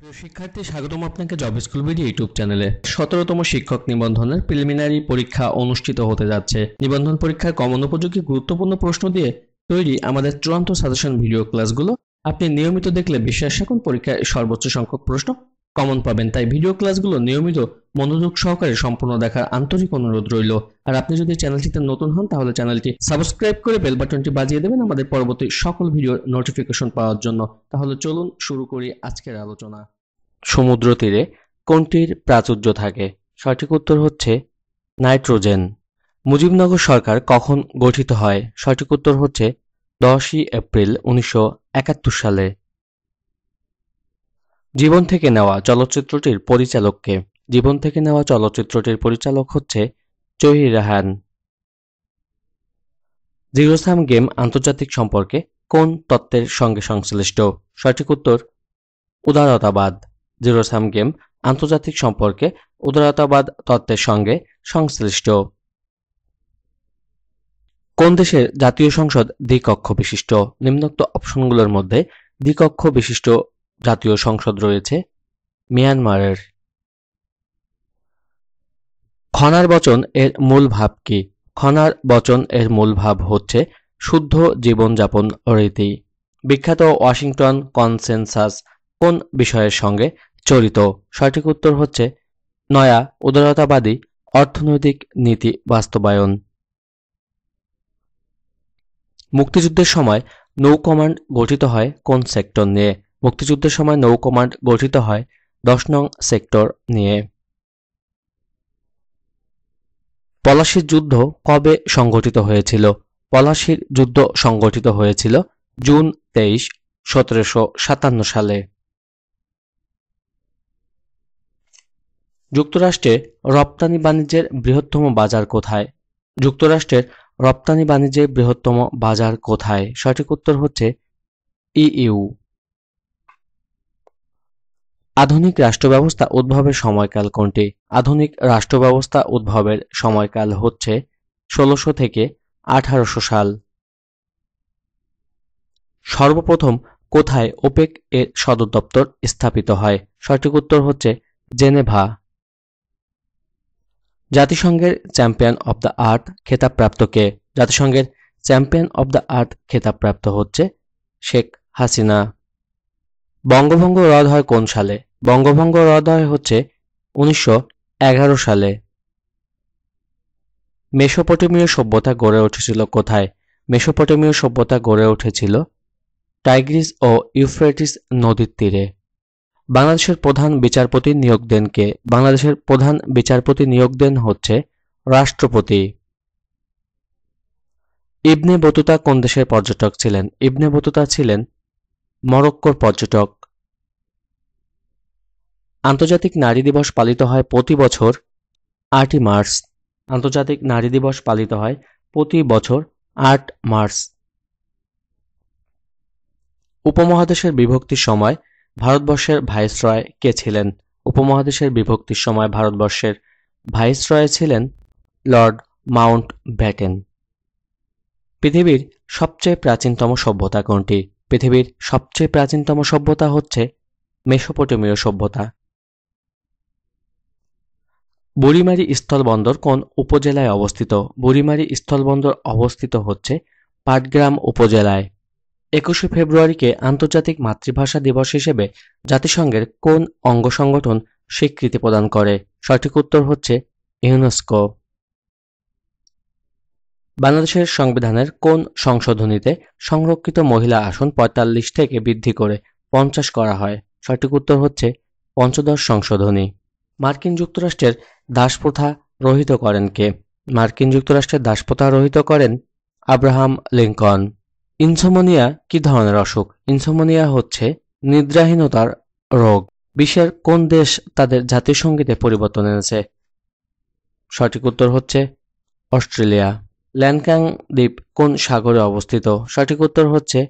প্রিয় শিক্ষার্থী, স্বাগতম আপনাকে জব স্কুল ভিডিও ইউটিউব চ্যানেলে সতেরোতম শিক্ষক নিবন্ধনের প্রিলিমিনারি পরীক্ষা অনুষ্ঠিত হতে যাচ্ছে। নিবন্ধন পরীক্ষার কমন উপযোগী গুরুত্বপূর্ণ প্রশ্ন দিয়ে তৈরি আমাদের চূড়ান্ত সাজেশন ভিডিও ক্লাসগুলো আপনি নিয়মিত দেখলে বিশ্বাস রাখুন, পরীক্ষায় সর্বোচ্চ সংখ্যক প্রশ্ন কমন পাবেন। তাই ভিডিও ক্লাসগুলো নিয়মিত মনোযোগ সহকারে সম্পূর্ণ দেখার আন্তরিক অনুরোধ রইল। আর আপনি যদি চ্যানেলটিতে নতুন হন, তাহলে চ্যানেলটি সাবস্ক্রাইব করে বেল বাটনটি বাজিয়ে দেবেন আমাদের পরবর্তী সকল ভিডিওর নোটিফিকেশন পাওয়ার জন্য। তাহলে চলুন শুরু করি আজকের আলোচনা। সমুদ্র তীরে কোনটির প্রাচুর্য থাকে? সঠিক উত্তর হচ্ছে নাইট্রোজেন। মুজিবনগর সরকার কখন গঠিত হয়? সঠিক উত্তর হচ্ছে দশই এপ্রিল উনিশশো একাত্তর সালে। জীবন থেকে নেওয়া চলচ্চিত্রটির পরিচালককে। জীবন থেকে নেওয়া চলচ্চিত্রটির পরিচালক হচ্ছে জহির রাহান। জিরোসাম গেম আন্তর্জাতিক সম্পর্কে কোন তত্ত্বের সঙ্গে সংশ্লিষ্ট? সঠিক উত্তর, উদারতাবাদ। জিরোসাম গেম আন্তর্জাতিক সম্পর্কে উদারতাবাদ তত্ত্বের সঙ্গে সংশ্লিষ্ট। কোন দেশের জাতীয় সংসদ দ্বিকক্ষ বিশিষ্ট নিম্নোক্ত অপশনগুলোর মধ্যে দ্বিকক্ষ বিশিষ্ট জাতীয় সংসদ রয়েছে মিয়ানমারের। খনার বচন এর মূল ভাব কি? খনার বচন এর মূল ভাব হচ্ছে শুদ্ধ জীবনযাপন রীতি। বিখ্যাত ওয়াশিংটন কনসেনসাস কোন বিষয়ের সঙ্গে জড়িত? সঠিক উত্তর হচ্ছে নয়া উদারতাবাদী অর্থনৈতিক নীতি বাস্তবায়ন। মুক্তিযুদ্ধের সময় নৌ কমান্ড গঠিত হয় কোন সেক্টর নিয়ে? মুক্তিযুদ্ধের সময় নৌ কমান্ড গঠিত হয় দশ নং সেক্টর নিয়ে। পলাশির যুদ্ধ কবে সংগঠিত হয়েছিল? পলাশির যুদ্ধ সংগঠিত হয়েছিল জুন তেইশ, সতেরোশো সাতান্ন সালে। যুক্তরাষ্ট্রে রপ্তানি বাণিজ্যের বৃহত্তম বাজার কোথায়? যুক্তরাষ্ট্রের রপ্তানি বাণিজ্যের বৃহত্তম বাজার কোথায়? সঠিক উত্তর হচ্ছে ইইউ। আধুনিক রাষ্ট্র ব্যবস্থা উদ্ভবের সময়কাল কোনটি? আধুনিক রাষ্ট্র ব্যবস্থা উদ্ভবের সময়কাল হচ্ছে ষোলোশো থেকে আঠারোশো সাল। সর্বপ্রথম কোথায় ওপেক এর সদর দপ্তর স্থাপিত হয়? সঠিক উত্তর হচ্ছে জেনেভা। জাতিসংঘের চ্যাম্পিয়ন অব দ্য আর্থ খেতাবপ্রাপ্ত কে? জাতিসংঘের চ্যাম্পিয়ন অব দ্য আর্থ খেতাবপ্রাপ্ত হচ্ছে শেখ হাসিনা। বঙ্গভঙ্গ হ্রদ হয় কোন সালে? বঙ্গভঙ্গ হ্রদ হয় হচ্ছে উনিশশো এগারো সালে। মেসোপটেমীয় সভ্যতা গড়ে উঠেছিল কোথায়? মেসোপটেমীয় সভ্যতা গড়ে উঠেছিল টাইগ্রিস ও ইউফ্রেটিস নদীর তীরে। বাংলাদেশের প্রধান বিচারপতি নিয়োগ দেন কে বাংলাদেশের প্রধান বিচারপতি নিয়োগ দেন হচ্ছে রাষ্ট্রপতি। ইবনে বতুতা কোন দেশের পর্যটক ছিলেন? ইবনে বতুতা ছিলেন মরক্কোর পর্যটক। আন্তর্জাতিক নারী দিবস পালিত হয় প্রতি বছর আটই মার্চ। আন্তর্জাতিক নারী দিবস পালিত হয় প্রতি বছর আট মার্চ। উপমহাদেশের বিভক্তির সময় ভারতবর্ষের ভাইসরয় কে ছিলেন। উপমহাদেশের বিভক্তির সময় ভারতবর্ষের ভাইসরয় ছিলেন লর্ড মাউন্ট ব্যাটেন। পৃথিবীর সবচেয়ে প্রাচীনতম সভ্যতা কোনটি? পৃথিবীর সবচেয়ে প্রাচীনতম সভ্যতা হচ্ছে মেসোপটেমীয় সভ্যতা। বুড়িমারি স্থলবন্দর কোন উপজেলায় অবস্থিত? বুড়িমারি স্থলবন্দর অবস্থিত হচ্ছে পাটগ্রাম উপজেলায়। একুশে ফেব্রুয়ারিকে আন্তর্জাতিক মাতৃভাষা দিবস হিসেবে জাতিসংঘের কোন অঙ্গ সংগঠন স্বীকৃতি প্রদান করে? সঠিক উত্তর হচ্ছে ইউনেস্কো। বাংলাদেশের সংবিধানের কোন সংশোধনীতে সংরক্ষিত মহিলা আসন পঁয়তাল্লিশ থেকে বৃদ্ধি করে পঞ্চাশ করা হয়? সঠিক উত্তর হচ্ছে পঞ্চদশ সংশোধনী। মার্কিন যুক্তরাষ্ট্রের দাসপ্রথা রহিত করেন কে? মার্কিন যুক্তরাষ্ট্রের দাসপ্রথা রহিত করেন আব্রাহাম লিঙ্কন। ইনসোমনিয়া কি ধরনের অসুখ? ইনসোমনিয়া হচ্ছে নিদ্রাহীনতার রোগ। বিশ্বের কোন দেশ তাদের জাতীয় সঙ্গীতে পরিবর্তন এনেছে? সঠিক উত্তর হচ্ছে অস্ট্রেলিয়া। ল্যানক্যাং দ্বীপ কোন সাগরে অবস্থিত? সঠিক উত্তর হচ্ছে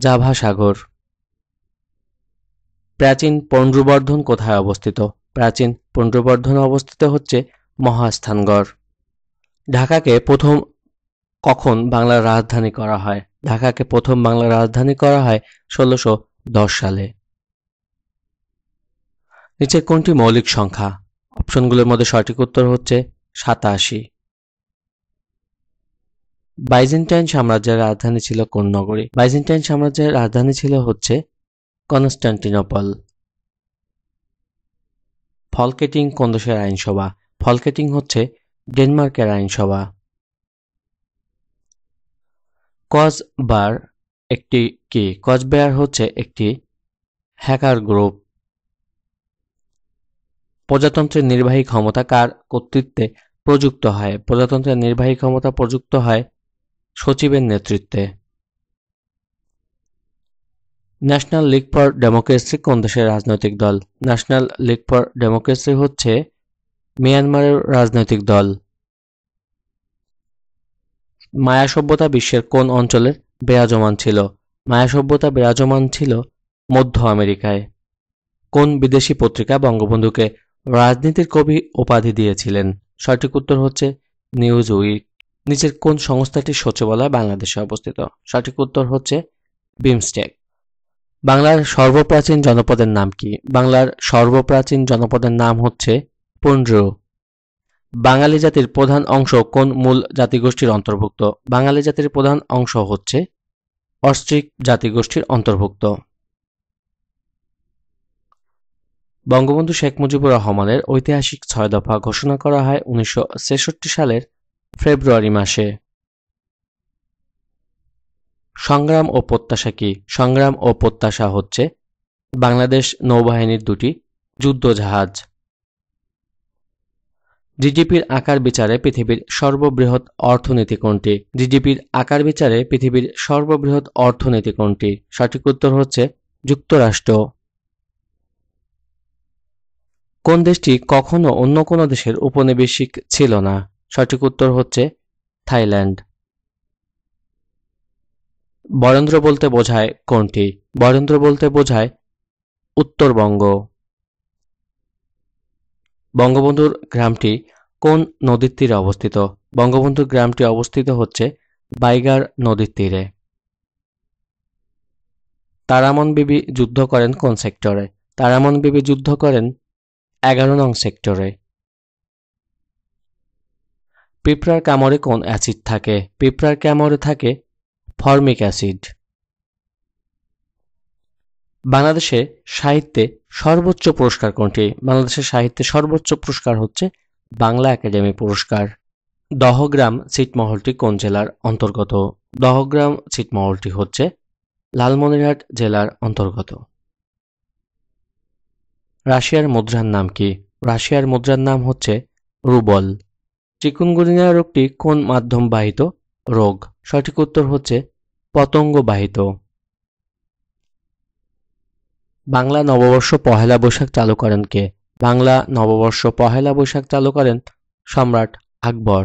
জাভা সাগর। প্রাচীন পণ্ড্রবর্ধন কোথায় অবস্থিত? প্রাচীন পণ্ড্রবর্ধন অবস্থিত হচ্ছে মহাস্থানগড়। ঢাকাকে প্রথম কখন বাংলার রাজধানী করা হয়? ঢাকাকে প্রথম বাংলার রাজধানী করা হয় ষোলোশো দশ সালে। নিচে কোনটি মৌলিক সংখ্যা? অপশনগুলোর মধ্যে সঠিক উত্তর হচ্ছে সাতাশি। বাইজেন্টাইন সাম্রাজ্যের রাজধানী ছিল কোন নগরী বাইজেন্টাইন সাম্রাজ্যের রাজধানী ছিল হচ্ছে কনস্টান্টিনোপল। ফলকেটিং কোন দেশের আইনসভা। ফলকেটিং হচ্ছে ডেনমার্কের আইনসভা। কজ বার একটি কি? কজবেয়ার হচ্ছে একটি হ্যাকার গ্রুপ। প্রজাতন্ত্রের নির্বাহী ক্ষমতা কার কর্তৃত্বে প্রযুক্ত হয়? প্রজাতন্ত্রের নির্বাহী ক্ষমতা প্রযুক্ত হয় সচিবের নেতৃত্বে। ন্যাশনাল লীগ ফর ডেমোক্রেসি কোন দেশের রাজনৈতিক দল? ন্যাশনাল লীগ ফর ডেমোক্রেসি হচ্ছে মিয়ানমারের রাজনৈতিক দল। মায়া সভ্যতা বিশ্বের কোন অঞ্চলে বিরাজমান ছিল? মায়া সভ্যতা বিরাজমান ছিল মধ্য আমেরিকায়। কোন বিদেশি পত্রিকা বঙ্গবন্ধুকে রাজনীতির কবি উপাধি দিয়েছিলেন? সঠিক উত্তর হচ্ছে নিউজ উইক নিচের কোন সংস্থাটির সচিবালয় বাংলাদেশে অবস্থিত? সঠিক উত্তর হচ্ছে বিমস্টেক বাংলার সর্বপ্রাচীন জনপদের নাম কি? বাংলার সর্বপ্রাচীন জনপদের নাম হচ্ছে পুন্ড্র বাঙালি জাতির প্রধান অংশ কোন মূল জাতিগোষ্ঠীর অন্তর্ভুক্ত? বাঙালি জাতির প্রধান অংশ হচ্ছে অস্ট্রিক জাতিগোষ্ঠীর অন্তর্ভুক্ত। বঙ্গবন্ধু শেখ মুজিবুর রহমানের ঐতিহাসিক ছয় দফা ঘোষণা করা হয় উনিশশো ছেষট্টি সালের ফেব্রুয়ারি মাসে। সংগ্রাম ও প্রত্যাশা কি? সংগ্রাম ও প্রত্যাশা হচ্ছে বাংলাদেশ নৌবাহিনীর দুটি যুদ্ধজাহাজ। জিডিপির আকার বিচারে পৃথিবীর সর্ববৃহৎ অর্থনীতি কোনটি? জিডিপির আকার বিচারে পৃথিবীর সর্ববৃহৎ অর্থনীতি কোনটি? সঠিক উত্তর হচ্ছে যুক্তরাষ্ট্র। কোন দেশটি কখনো অন্য কোনো দেশের উপনিবেশিক ছিল না? সঠিক উত্তর হচ্ছে থাইল্যান্ড। বরেন্দ্র বলতে বোঝায় কোনটি? বরেন্দ্র বলতে বোঝায় উত্তরবঙ্গ। বঙ্গবন্ধুর গ্রামটি কোন নদীর তীরে অবস্থিত? বঙ্গবন্ধুর গ্রামটি অবস্থিত হচ্ছে বাইগার নদীর তীরে। তারামন বিবি যুদ্ধ করেন কোন সেক্টরে? তারামন বিবি যুদ্ধ করেন এগারো নং সেক্টরে। পিঁপড়ার কামড়ে কোন অ্যাসিড থাকে? পিঁপড়ার কামড়ে থাকে ফর্মিক অ্যাসিড। বাংলাদেশে সাহিত্যে সর্বোচ্চ পুরস্কার কোনটি? বাংলাদেশের সাহিত্যে সর্বোচ্চ পুরস্কার হচ্ছে বাংলা একাডেমি পুরস্কার। দহগ্রাম ছিটমহলটি কোন জেলার অন্তর্গত? দহগ্রাম ছিটমহলটি হচ্ছে লালমনিরহাট জেলার অন্তর্গত। রাশিয়ার মুদ্রার নাম কি? রাশিয়ার মুদ্রার নাম হচ্ছে রুবল। চিকুনগুনিয়া রোগটি কোন মাধ্যম বাহিত? রোগ। সঠিক উত্তর হচ্ছে পতঙ্গবাহিত। বাংলা নববর্ষ পহেলা বৈশাখ চালু করেন কে? বাংলা নববর্ষ পহেলা বৈশাখ চালু করেন সম্রাট আকবর।